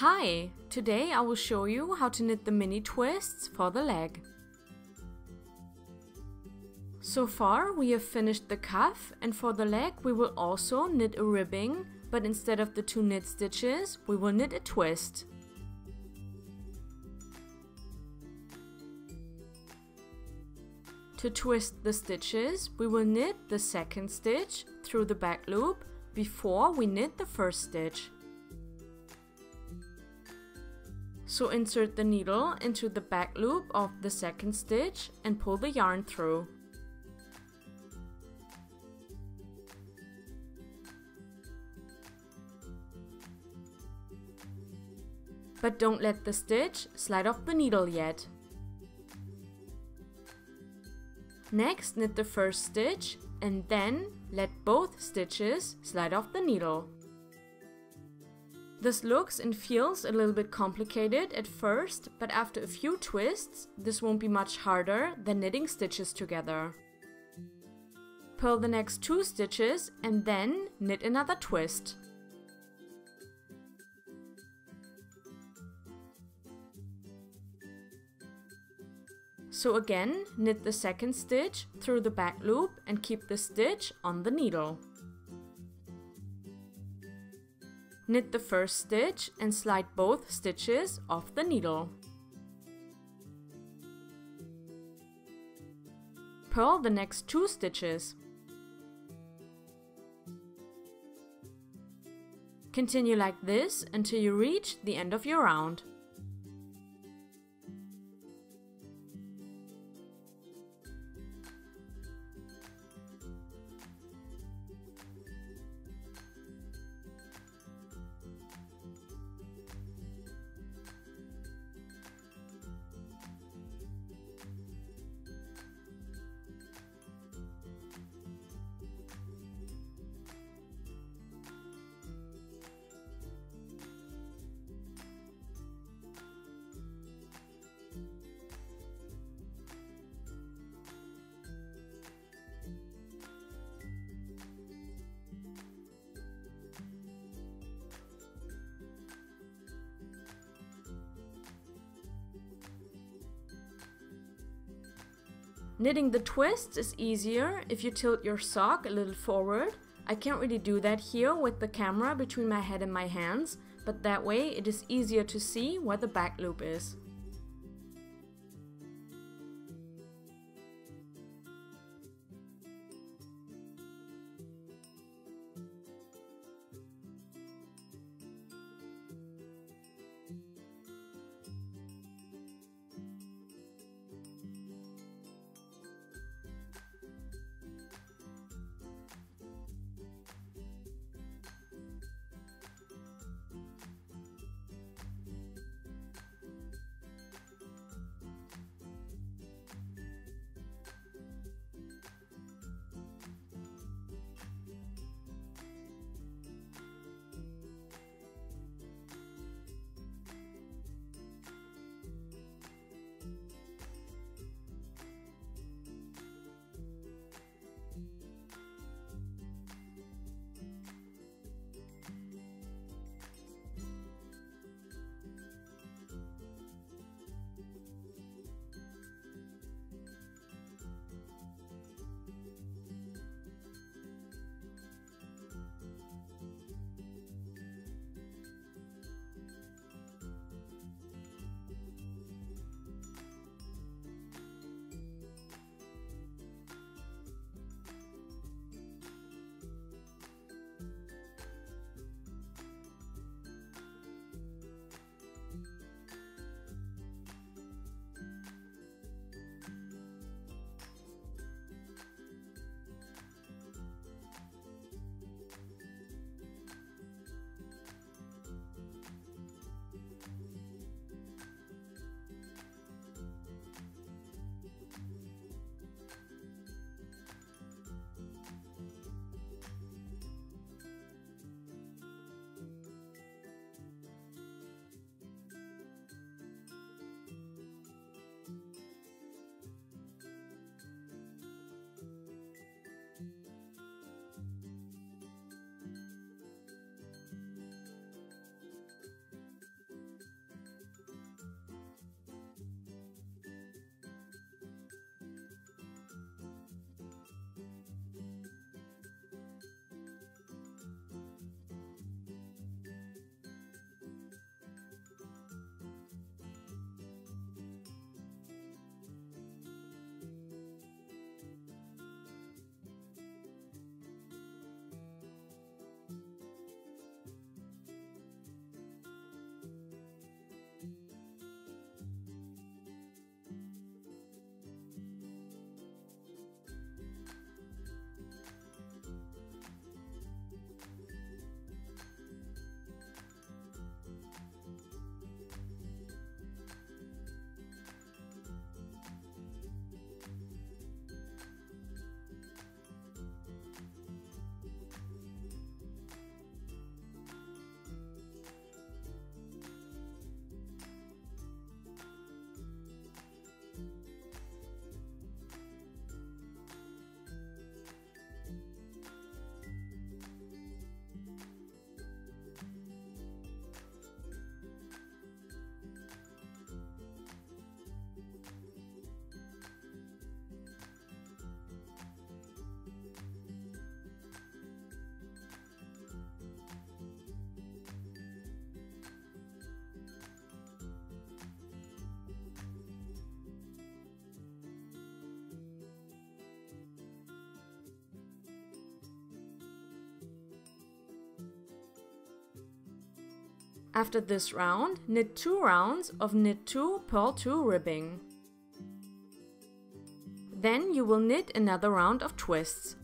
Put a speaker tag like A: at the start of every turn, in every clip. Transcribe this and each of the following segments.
A: Hi! Today I will show you how to knit the mini twists for the leg. So far we have finished the cuff and for the leg we will also knit a ribbing but instead of the two knit stitches we will knit a twist. To twist the stitches we will knit the second stitch through the back loop before we knit the first stitch. So insert the needle into the back loop of the second stitch and pull the yarn through. But don't let the stitch slide off the needle yet. Next knit the first stitch and then let both stitches slide off the needle. This looks and feels a little bit complicated at first, but after a few twists, this won't be much harder than knitting stitches together. Purl the next two stitches and then knit another twist. So again, knit the second stitch through the back loop and keep the stitch on the needle. Knit the first stitch and slide both stitches off the needle. Purl the next two stitches. Continue like this until you reach the end of your round. Knitting the twists is easier if you tilt your sock a little forward. I can't really do that here with the camera between my head and my hands, but that way it is easier to see where the back loop is. After this round, knit 2 rounds of knit 2 purl 2 ribbing. Then you will knit another round of twists.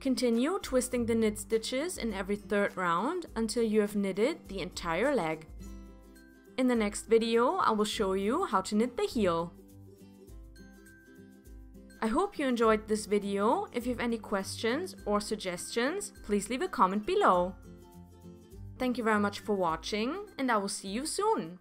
A: Continue twisting the knit stitches in every third round until you have knitted the entire leg. In the next video, I will show you how to knit the heel. I hope you enjoyed this video. If you have any questions or suggestions, please leave a comment below. Thank you very much for watching and I will see you soon.